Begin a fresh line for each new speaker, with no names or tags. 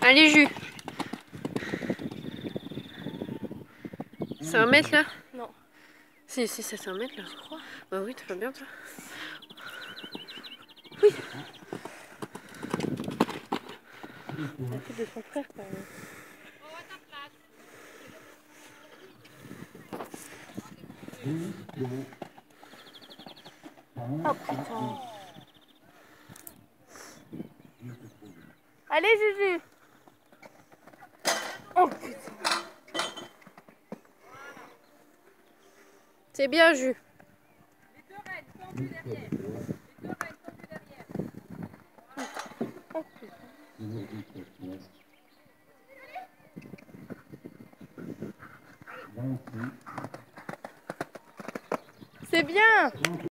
Allez, Jus. C'est un mètre là
Non.
Si, si, ça c'est un mètre là.
Je crois.
Bah oui, tu vas bien toi.
Oui. La fille de son frère quand même. Oh putain. Allez Juju Oh putain
C'est bien, Jus.
C'est bien